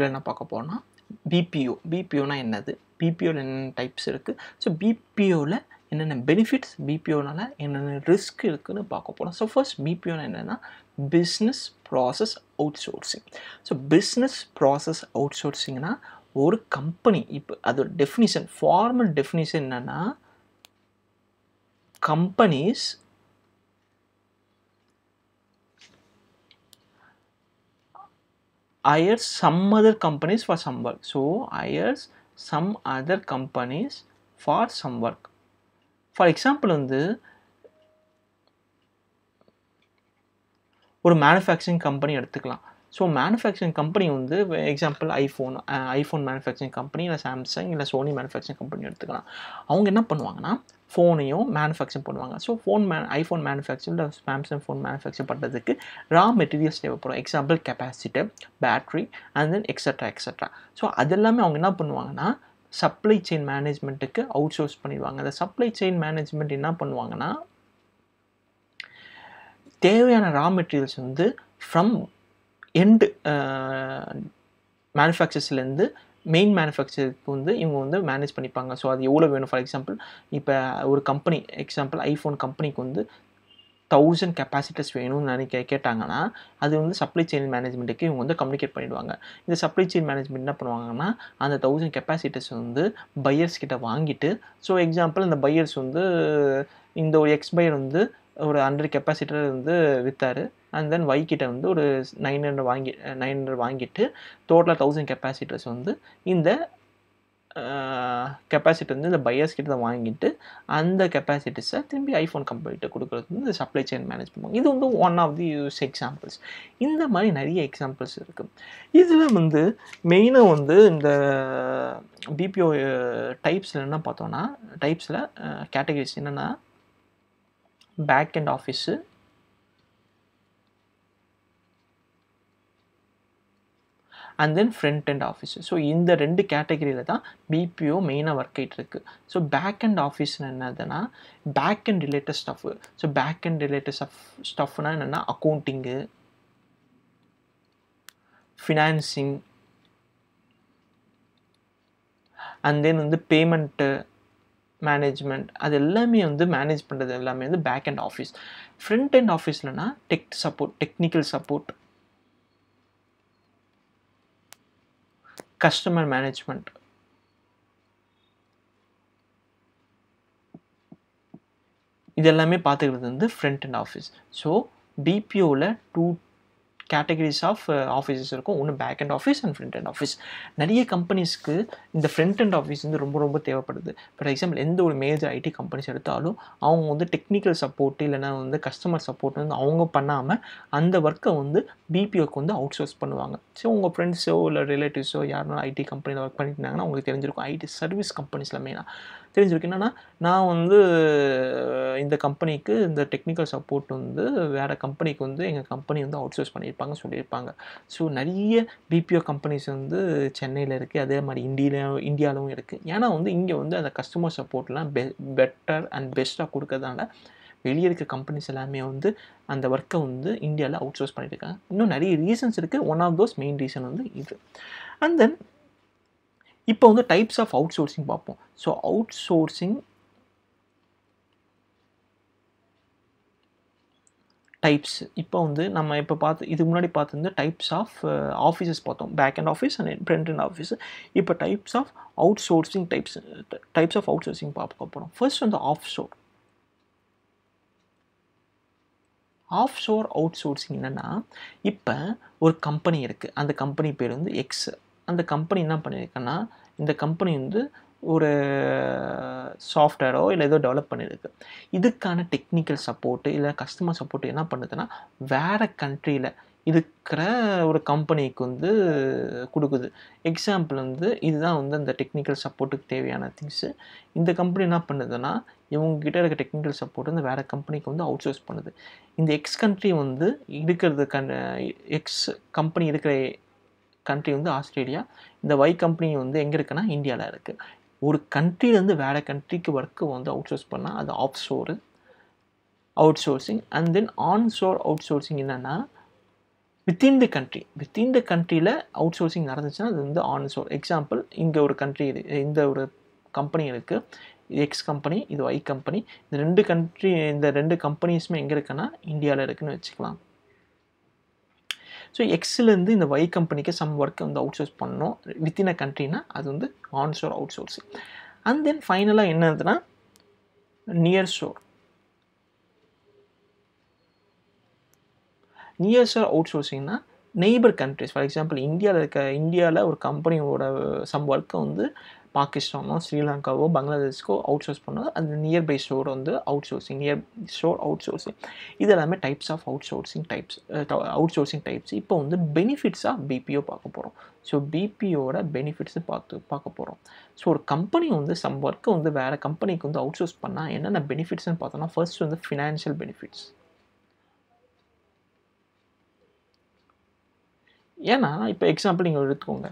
என்ன பார்க்க போறோம்னா பிபிஓ பிபிஓனா என்னது? பிபிஓவில் என்னென்ன டைப்ஸ் இருக்குது ஸோ பிபிஓவில் என்னென்ன பெனிஃபிட்ஸ் பிபிஓனால என்னென்ன ரிஸ்க் இருக்குதுன்னு பார்க்க போகிறோம் ஸோ ஃபர்ஸ்ட் பிபிஓனா என்னென்னா business process outsourcing so business process out சோர்சிங்னா ஒரு கம்பெனி இப்போ அதோட டெஃபினிஷன் ஃபார்மல் டெஃபினிஷன் என்னென்னா companies hires some other companies for some work. So hires some other companies for some work. For example வந்து ஒரு manufacturing company எடுத்துக்கலாம் so manufacturing company வந்து example iPhone iPhone manufacturing company இல்லை Samsung இல்லை Sony manufacturing company எடுத்துக்கலாம். அவங்க என்ன பண்ணுவாங்கன்னா ஃபோனையும் மேனுஃபேக்சர் பண்ணுவாங்க. ஸோ ஃபோன் மே ஐஃபோன் மேனுஃபேக்சர் இல்லை சாம்சங் ஃபோன் மேனுஃபேக்சர் பண்ணுறதுக்கு ரா மெட்டீரியல்ஸ் தேவைப்படும். Example capacitor battery and then extra extra so அதெல்லாமே அவங்க என்ன பண்ணுவாங்கன்னா சப்ளை செயின் மேனேஜ்மெண்ட்டுக்கு அவுட் சோர்ஸ் பண்ணிடுவாங்க. அந்த சப்ளை செயின் மேனேஜ்மெண்ட் என்ன பண்ணுவாங்கன்னா தேவையான ரா மெட்டீரியல்ஸ் வந்து ஃப்ரம் எண்டு மேனுஃபேக்சர்ஸ்லேருந்து மெயின் மேனுஃபேக்சருக்கு வந்து இவங்க வந்து மேனேஜ் பண்ணிப்பாங்க. ஸோ அது எவ்வளோ வேணும்? ஃபார் எக்ஸாம்பிள் இப்போ ஒரு கம்பெனி எக்ஸாம்பிள் ஐஃபோன் கம்பெனிக்கு வந்து தௌசண்ட் கெப்பாசிட்டர்ஸ் வேணும்னு நினைக்க கேட்டாங்கன்னா அது வந்து சப்ளை செயின் மேனேஜ்மெண்ட்டுக்கு இவங்க வந்து கம்யூனிகேட் பண்ணிடுவாங்க. இந்த சப்ளை செயின் மேனேஜ்மெண்ட் என்ன பண்ணுவாங்கன்னா அந்த தௌசண்ட் கெப்பாசிட்டிஸ் வந்து பையர்ஸ் கிட்ட வாங்கிட்டு ஸோ எக்ஸாம்பிள் இந்த பையர்ஸ் வந்து இந்த ஒரு எக்ஸ் பையர் வந்து ஒரு ஹண்ட்ரட் கெப்பாசிட்டர் வந்து விற்றாரு அண்ட் தென் ஒய் வந்து ஒரு நைன் ஹண்ட்ரட் வாங்கி நைன் ஹண்ட்ரட் வாங்கிட்டு டோட்டலாக தௌசண்ட் கெப்பாசிட்டர்ஸ் வந்து இந்த கெப்பாசிட்டி வந்து இந்த பையர்ஸ் கிட்ட வாங்கிட்டு அந்த கெப்பாசிட்டிஸை திரும்பி ஐஃபோன் கம்பெனிகிட்ட கொடுக்குறது வந்து இந்த சப்ளை செயின் மேனேஜ் பண்ணுவாங்க இது வந்து one of the use examples இந்த மாதிரி நிறைய எக்ஸாம்பிள்ஸ் இருக்குது இதில் வந்து மெயினாக வந்து இந்த பிபிஓ டைப்ஸில் என்ன பார்த்தோன்னா டைப்ஸில் கேட்டகரிஸ் என்னென்னா back end office and then front end office so இந்த ரெண்டு கேட்டகரியில் தான் பிபிஓ மெயினாக ஒர்க் ஆகிட்டு இருக்குது ஸோ பேக் அண்ட் ஆஃபீஸ்னு என்னதுன்னா back end related stuff so back end related stuff ஸ்டஃப்னா என்னென்னா அக்கௌண்டிங்கு ஃபினான்சிங் அண்ட் தென் வந்து பேமெண்ட்டு மேனேஜ்மெண்ட் அது எல்லாமே வந்து மேனேஜ் பண்ணுறது எல்லாமே வந்து back end office front end ஆஃபீஸ்லனா tech support technical support customer management இது எல்லாமே பார்த்துக்கிறது வந்து ஃப்ரண்ட் அண்ட் ஆஃபீஸ் ஸோ பிபிஓவில் டூ கேட்டகரிஸ் ஆஃப் ஆஃபீஸஸ் இருக்கும். ஒன்று back end office and front end office நிறைய கம்பெனிஸ்க்கு இந்த ஃப்ரண்ட் அண்ட் ஆஃபீஸ் வந்து ரொம்ப ரொம்ப தேவைப்படுது. ஃபார் எக்ஸாம்பிள் எந்த ஒரு மேஜர் ஐடி கம்பெனிஸ் எடுத்தாலும் அவங்க வந்து டெக்னிக்கல் சப்போர்ட் இல்லைனா வந்து கஸ்டமர் சப்போர்ட் வந்து அவங்க பண்ணாமல் அந்த ஒர்க்கை வந்து பிபிஓக்கு வந்து அவுட் சோர்ஸ் பண்ணுவாங்க ஸோ உங்கள் ஃப்ரெண்ட்ஸோ இல்லை ரிலேட்டிவ்ஸோ யாருனாலும் ஐடி கம்பெனியில் ஒர்க் பண்ணிட்டு இருந்தாங்கன்னா உங்களுக்கு தெரிஞ்சிருக்கும். ஐடி சர்வீஸ் கம்பெனிஸில் மெயினாக தெரிஞ்சிருக்கு. என்னென்னா நான் வந்து இந்த கம்பெனிக்கு இந்த டெக்னிக்கல் சப்போர்ட் வந்து வேறு கம்பெனிக்கு வந்து எங்கள் கம்பெனி வந்து அவுட் சோர்ஸ் பண்ணியிருப்பாங்க சொல்லியிருப்பாங்க. ஸோ நிறைய பிபிஓ கம்பெனிஸ் வந்து சென்னையில் இருக்குது அதே மாதிரி இந்தியிலும் இந்தியாவிலும் இருக்குது ஏன்னா வந்து இங்கே வந்து அந்த கஸ்டமர் சப்போர்ட்லாம் பெ பெட்டர் அண்ட் பெஸ்ட்டாக கொடுக்கறதுனால வெளியே இருக்க கம்பெனிஸ் எல்லாமே வந்து அந்த ஒர்க்கை வந்து இந்தியாவில் அவுட் சோர்ஸ் பண்ணியிருக்காங்க. இன்னும் நிறைய ரீசன்ஸ் இருக்குது one of those main reason வந்து இது. அண்ட் தென் இப்போ வந்து டைப்ஸ் ஆஃப் அவுட் சோர்சிங் பார்ப்போம். ஸோ அவுட் சோர்சிங் டைப்ஸ் இப்போ வந்து நம்ம இப்போ பார்த்து இதுக்கு முன்னாடி பார்த்துருந்து டைப்ஸ் ஆஃப் ஆஃபீஸஸ் uh, பார்த்தோம். Back end office and front end office இப்போ types of outsourcing types types of outsourcing பார்க்க போகிறோம் ஃபர்ஸ்ட் வந்து offshore offshore outsourcing என்னென்னா இப்போ ஒரு கம்பெனி இருக்குது அந்த கம்பெனி பேர் வந்து எக்ஸ் அந்த கம்பெனி என்ன பண்ணியிருக்குன்னா இந்த கம்பெனி வந்து ஒரு சாஃப்ட்வேரோ இல்லை ஏதோ டெவலப் பண்ணியிருக்கு இதுக்கான டெக்னிக்கல் சப்போர்ட்டு இல்லை கஸ்டமர் சப்போர்ட்டு என்ன பண்ணுதுன்னா வேறு கண்ட்ரியில் இருக்கிற ஒரு கம்பெனிக்கு வந்து கொடுக்குது. எக்ஸாம்பிள் வந்து இதுதான் வந்து அந்த டெக்னிக்கல் சப்போர்ட்டுக்கு தேவையான திங்ஸு இந்த கம்பெனி என்ன பண்ணுதுன்னா இவங்ககிட்ட இருக்க டெக்னிக்கல் சப்போர்ட் வந்து வேறு கம்பெனிக்கு வந்து அவுட் சோர்ஸ் பண்ணுது. இந்த எக்ஸ் கண்ட்ரி வந்து இருக்கிறது கண் எக்ஸ் கம்பெனி இருக்கிற கண்ட்ரி வந்து ஆஸ்திரேலியா இந்த ஒய் கம்பெனி வந்து எங்கே இருக்குன்னா இந்தியாவில் இருக்குது ஒரு கண்ட்ரிலேருந்து வேறு கண்ட்ரிக்கு ஒர்க்கு வந்து அவுட் சோர்ஸ் பண்ணால் அது offshore outsourcing and then onshore outsourcing என்னென்னா within the country within the கண்ட்ரியில் அவுட் சோர்சிங் நடந்துச்சுன்னா அது வந்து ஆன் சோர் எக்ஸாம்பிள் இங்கே ஒரு கண்ட்ரி இது இந்த ஒரு கம்பெனி இருக்குது இது எக்ஸ் கம்பெனி இது ஒய் கம்பெனி இந்த ரெண்டு கண்ட்ரி இந்த ரெண்டு கம்பெனிஸுமே எங்கே இருக்குன்னா இந்தியாவில் இருக்குதுன்னு வச்சுக்கலாம். ஸோ எக்ஸ்லேருந்து இந்த ஒய் கம்பெனிக்கு சம் ஒர்க்கை வந்து அவுட் சோர்ஸ் பண்ணோம் வித்தின் அ கண்ட்ரினா அது வந்து onshore outsourcing and then ஃபைனலாக என்னதுன்னா nearshore nearshore out சோர்ஸிங்னா neighbour countries for example இந்தியாவில் இருக்க இந்தியாவில் ஒரு கம்பெனியோட சம் ஒர்க்கை வந்து பாகிஸ்தானோ ஸ்ரீலங்காவோ பங்களாதேஷ்க்கோ அவுட் சோர்ஸ் பண்ணால் அது நியர்பை ஷோர் வந்து outsourcing nearshore outsourcing இது எல்லாமே types of outsourcing types outsourcing types இப்போ வந்து பெனிஃபிட்ஸ் ஆஃப் பிபிஓ பார்க்க போகிறோம் ஸோ பிபிஓட பெனிஃபிட்ஸ் பார்த்து பார்க்க போகிறோம் ஸோ ஒரு கம்பெனி வந்து சம் ஒர்க்கை வந்து வேறு கம்பெனிக்கு வந்து அவுட் சோர்ஸ் பண்ணால் என்னென்ன பெனிஃபிட்ஸ்னு பார்த்தோம்னா ஃபர்ஸ்ட் வந்து ஃபினான்ஷியல் பெனிஃபிட்ஸ் ஏன்னா இப்போ எக்ஸாம்பிள் நீங்கள் எடுத்துக்கோங்க.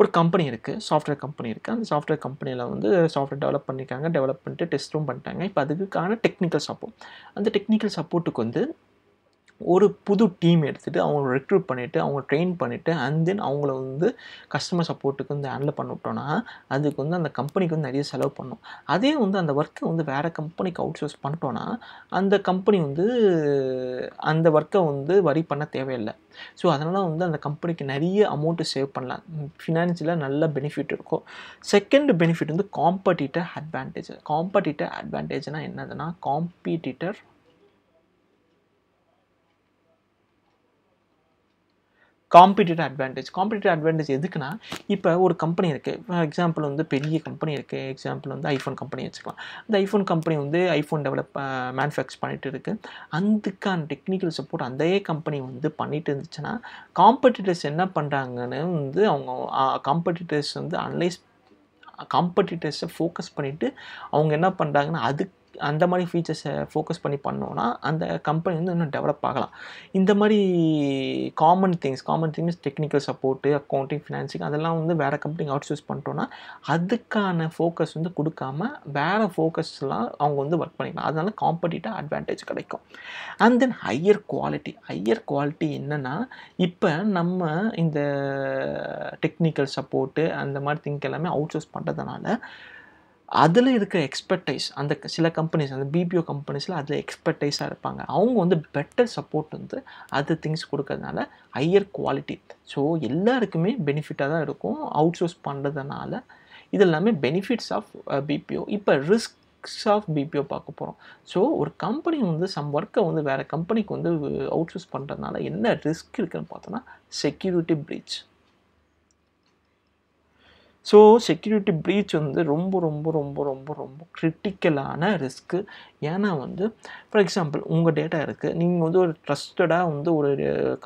ஒரு கம்பெனி இருக்குது சாஃப்ட்வேர் கம்பெனி இருக்குது அந்த சாஃப்ட்வேர் கம்பெனியில் வந்து சாஃப்ட்வேர் டெவலப் பண்ணியிருக்காங்க டெவலப் பண்ணிட்டு டெஸ்ட்டும் பண்ணிட்டாங்க. இப்போ அதுக்கான டெக்னிக்கல் சப்போர்ட் அந்த டெக்னிக்கல் சப்போர்ட்டுக்கு வந்து ஒரு புது டீம் எடுத்துகிட்டு அவங்க ரெக்ரூட் பண்ணிவிட்டு அவங்க ட்ரெயின் பண்ணிவிட்டு அண்ட் தென் அவங்கள வந்து கஸ்டமர் சப்போர்ட்டுக்கு வந்து ஹேண்டில் பண்ணிவிட்டோன்னா அதுக்கு வந்து அந்த கம்பெனிக்கு வந்து நிறைய செலவு பண்ணும். அதே வந்து அந்த ஒர்க்கை வந்து வேறு கம்பெனிக்கு அவுட் சோர்ஸ் பண்ணிட்டோன்னா அந்த கம்பெனி வந்து அந்த ஒர்க்கை வந்து வரி பண்ண தேவையில்லை. ஸோ அதனால் வந்து அந்த கம்பெனிக்கு நிறைய அமௌண்ட்டு சேவ் பண்ணலாம். ஃபினான்ஷியலாக நல்ல பெனிஃபிட் இருக்கும். செகண்ட் பெனிஃபிட் வந்து காம்படிட்டர் அட்வான்டேஜ் காம்படிட்டர் அட்வான்டேஜ்னால் என்னதுன்னா competitor competitive advantage competitive advantage எதுக்குன்னா இப்போ ஒரு கம்பெனி இருக்குது ஃபார் எக்ஸாம்பிள் வந்து பெரிய கம்பெனி இருக்குது எக்ஸாம்பிள் வந்து ஐஃபோன் கம்பெனி வச்சுக்கலாம். அந்த ஐஃபோன் கம்பெனி வந்து ஐஃபோன் டெவலப் மேனுஃபேக்சர் பண்ணிட்டு இருக்குது அதுக்கான டெக்னிக்கல் சப்போர்ட் அதே கம்பெனி வந்து பண்ணிட்டு இருந்துச்சுன்னா காம்படிட்டர்ஸ் என்ன பண்ணுறாங்கன்னு வந்து அவங்க காம்படிட்டர்ஸ் வந்து அனலைஸ் காம்படிட்டர்ஸை ஃபோக்கஸ் பண்ணிவிட்டு அவங்க என்ன பண்ணுறாங்கன்னா அதுக்கு அந்த மாதிரி ஃபீச்சர்ஸை ஃபோக்கஸ் பண்ணி பண்ணோன்னா அந்த கம்பெனி வந்து இன்னும் டெவலப் ஆகலாம். இந்த மாதிரி common things common things technical support accounting financing அதெல்லாம் வந்து வேறு கம்பெனிக்கு அவுட் சோர்ஸ் பண்ணிட்டோன்னா அதுக்கான ஃபோக்கஸ் வந்து கொடுக்காம வேறு ஃபோக்கஸ்லாம் அவங்க வந்து ஒர்க் பண்ணிக்கலாம். அதனால காம்படிட்டாக அட்வான்டேஜ் கிடைக்கும். And then higher quality higher quality என்னென்னா இப்போ நம்ம இந்த டெக்னிக்கல் சப்போர்ட்டு அந்த மாதிரி திங்க் எல்லாமே அவுட் சோர்ஸ் பண்ணுறதுனால அதில் இருக்கிற எக்ஸ்பர்டைஸ் அந்த சில கம்பெனிஸ் அந்த பிபிஓ கம்பெனிஸில் அதில் எக்ஸ்பர்டைஸாக இருப்பாங்க. அவங்க வந்து பெட்டர் சப்போர்ட் வந்து அது திங்ஸ் கொடுக்கறதுனால ஹையர் குவாலிட்டி ஸோ எல்லாருக்குமே பெனிஃபிட்டாக தான் இருக்கும். அவுட் சோர்ஸ் பண்ணுறதுனால இது எல்லாமே பெனிஃபிட்ஸ் ஆஃப் பிபிஓ இப்போ ரிஸ்க்ஸ் ஆஃப் பிபிஓ பார்க்க போகிறோம் ஸோ ஒரு கம்பெனி வந்து சம் ஒர்க்கை வந்து வேறு கம்பெனிக்கு வந்து uh, அவுட் சோர்ஸ் பண்ணுறதுனால என்ன ரிஸ்க் இருக்குதுன்னு பார்த்தோன்னா security breach so security breach வந்து ரொம்ப ரொம்ப ரொம்ப ரொம்ப ரொம்ப கிரிட்டிக்கலான ரிஸ்க்கு ஏன்னா வந்து ஃபார் எக்ஸாம்பிள் உங்கள் டேட்டா இருக்குது நீங்கள் வந்து ஒரு ட்ரஸ்டடாக வந்து ஒரு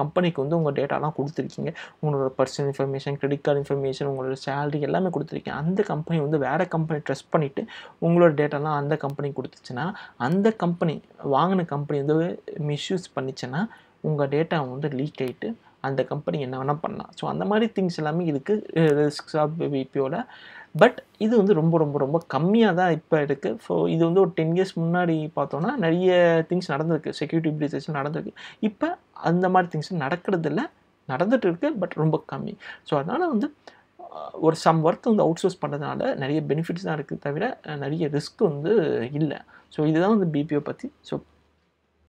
கம்பெனிக்கு வந்து உங்கள் டேட்டாலாம் கொடுத்துருக்கீங்க. உங்களோட personal information credit card information உங்களோட சேலரி எல்லாமே கொடுத்துருக்கீங்க. அந்த கம்பெனி வந்து வேறு கம்பெனி ட்ரஸ்ட் பண்ணிவிட்டு உங்களோட டேட்டாலாம் அந்த கம்பெனி கொடுத்துச்சுன்னா அந்த கம்பெனி வாங்கின கம்பெனி வந்து மிஸ்யூஸ் பண்ணிச்சுன்னா உங்கள் டேட்டா வந்து லீக் ஆகிட்டு அந்த கம்பெனி என்ன வேணால் பண்ணலாம். ஸோ அந்த மாதிரி திங்ஸ் எல்லாமே இருக்குது ரிஸ்க்ஸ் ஆஃப் பிபிஓவில் பட் இது வந்து ரொம்ப ரொம்ப ரொம்ப கம்மியாக தான் இப்போ இருக்குது ஸோ இது வந்து ஒரு டென் இயர்ஸ் முன்னாடி பார்த்தோன்னா நிறைய திங்ஸ் நடந்திருக்கு. செக்யூரிட்டி பிரீச்சஸ் நடந்திருக்கு. இப்போ அந்த மாதிரி திங்ஸ் நடக்கிறதில்ல நடந்துட்டு இருக்கு பட் ரொம்ப கம்மி. ஸோ அதனால் வந்து ஒரு சம் ஒர்க் வந்து அவுட் சோர்ஸ் பண்ணுறதுனால நிறைய பெனிஃபிட்ஸ் தான் இருக்குது தவிர நிறைய ரிஸ்க் வந்து இல்லை. ஸோ இதுதான் வந்து பிபிஓ பற்றி ஸோ